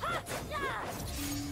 Ha! Yeah!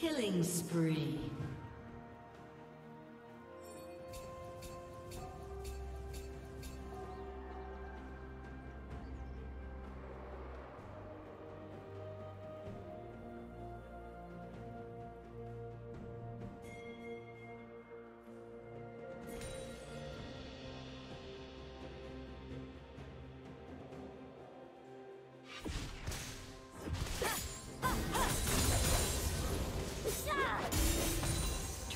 Killing spree. you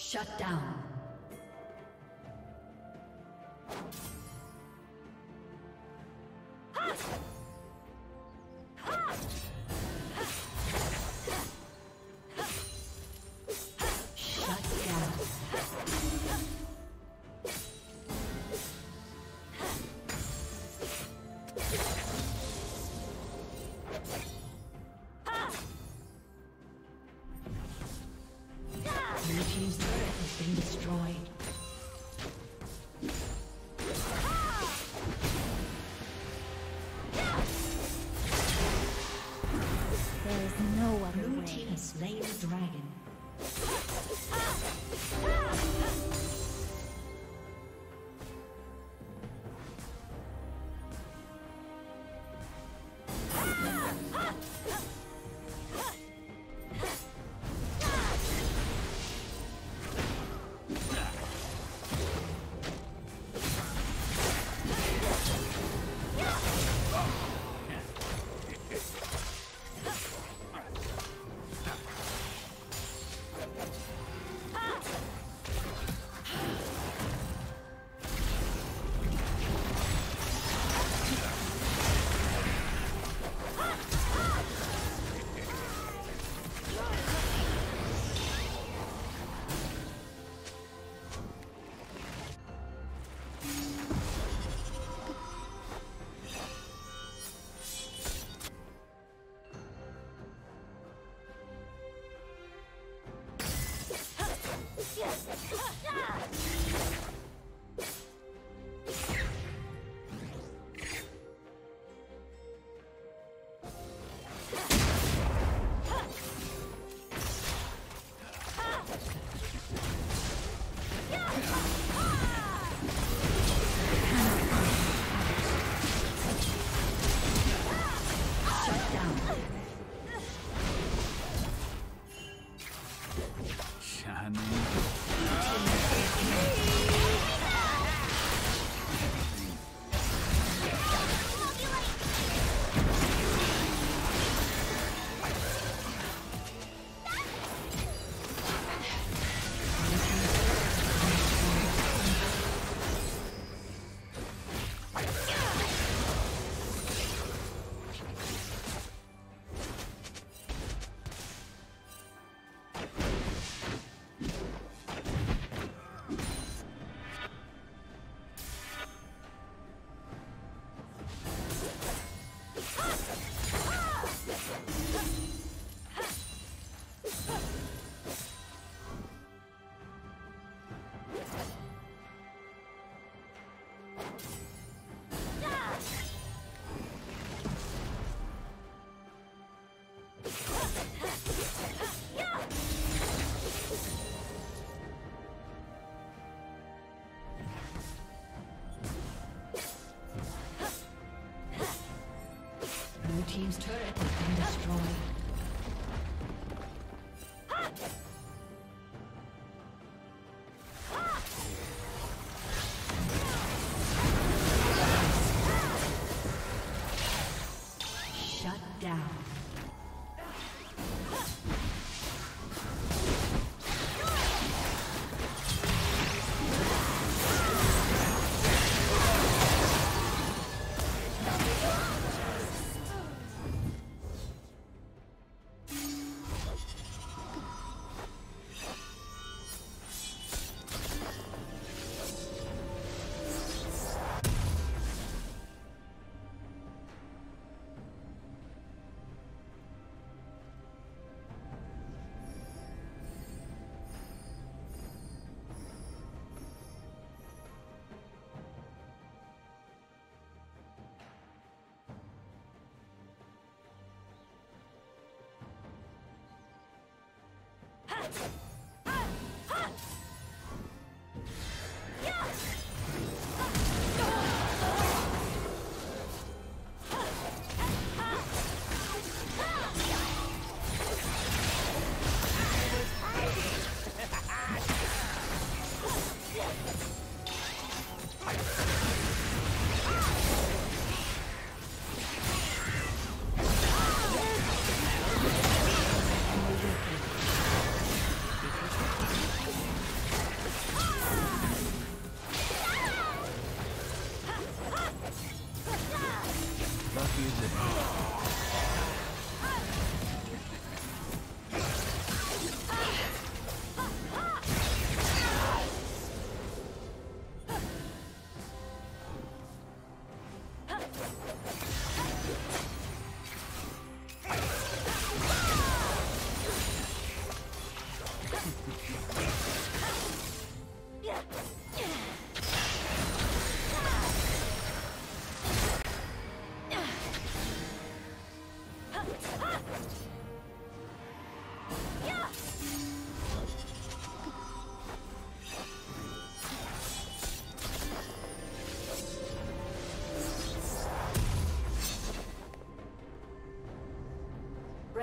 Shut down. Team's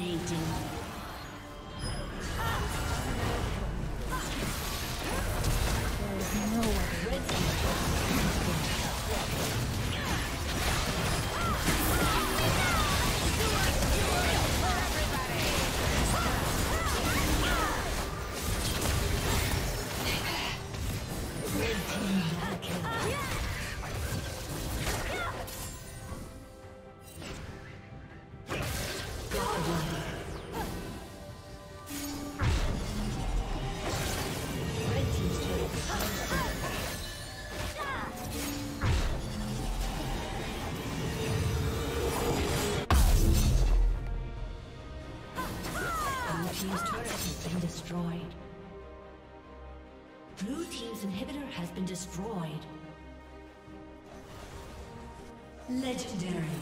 Dominating. Legendary.